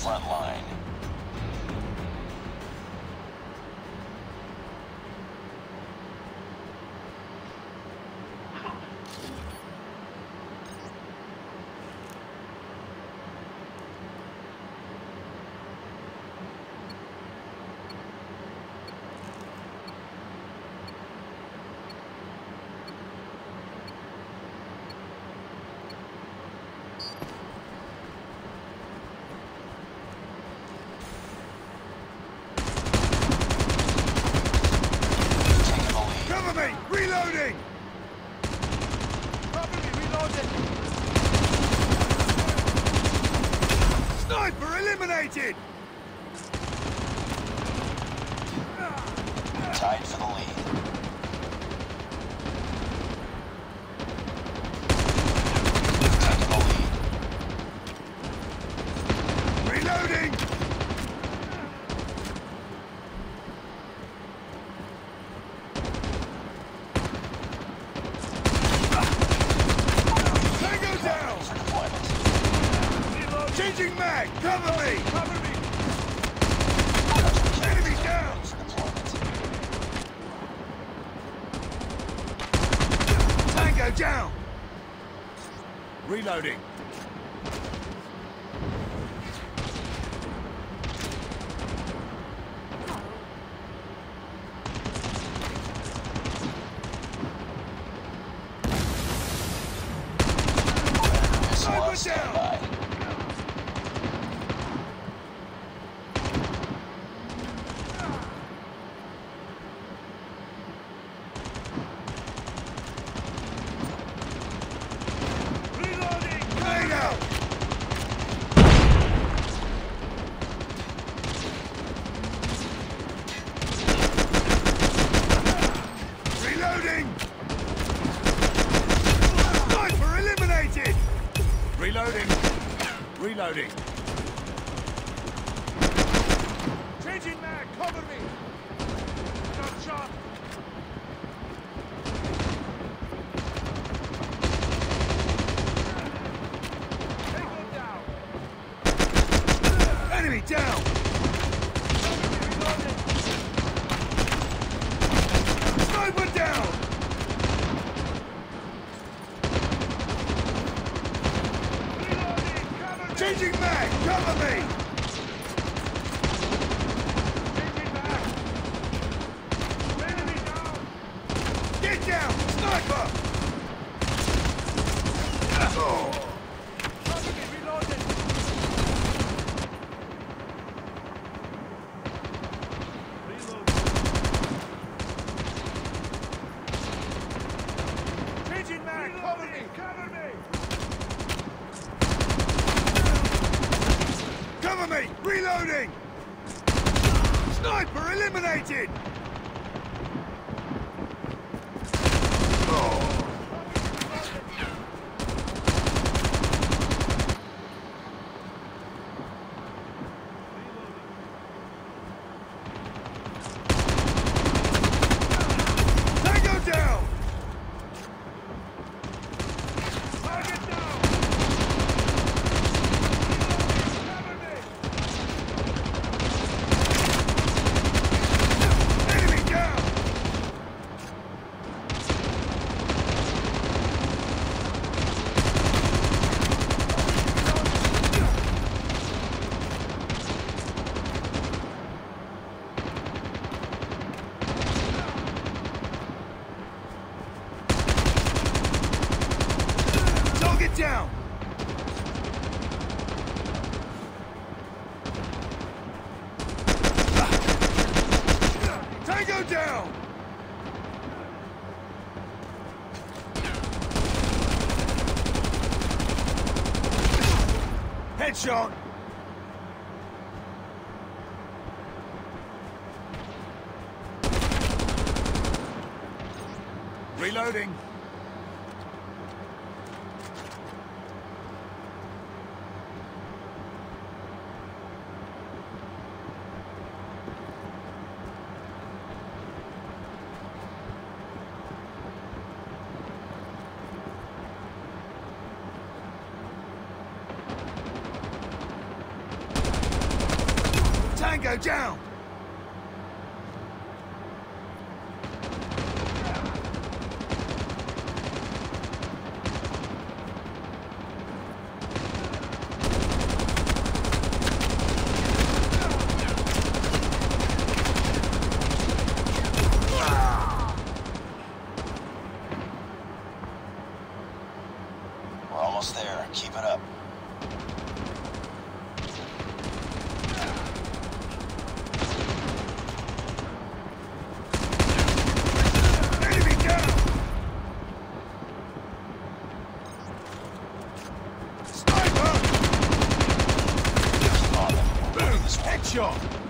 front line. Taking the lead. Cover me! Reloading! Cover me, reloaded! Eliminated! Tied for the lead. Taking the lead. Reloading! Tango down! For deployment. Changing mag! Cover me! Cover me! Enemy down! Tango down! Reloading. Missile Sniper on standby. Reloading! Grenade out! Reloading! Sniper eliminated! Reloading. Reloading. Changing mag, cover me! Got shot! Tango down! Enemy down! Reloaded! Sniper down! Reloading! Cover me! Changing mag! Cover me! Changing mag! Enemy down! Get down! Sniper! Oh. Cover me, reloaded! Reload. Changing mag, cover me, cover me! Cover me! Reloading! Sniper eliminated! Oh. Tango down! Target down! Cover me! Enemy down! Target down! Tango down! Headshot! Reloading. Tango down! Headshot!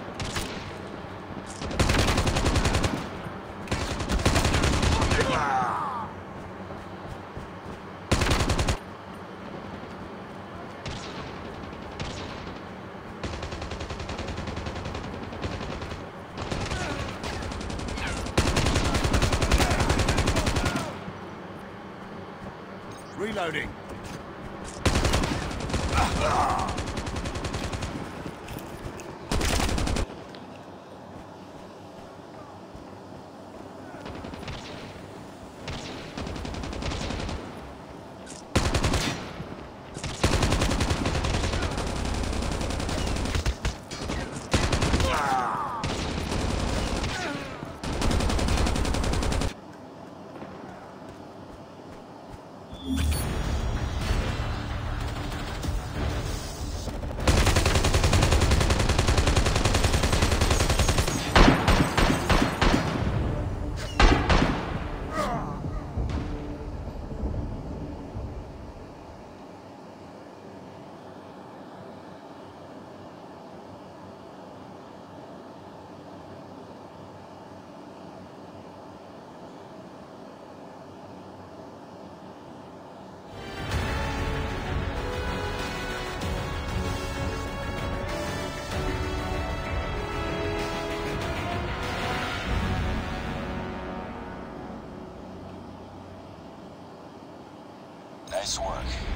Reloading. Nice work.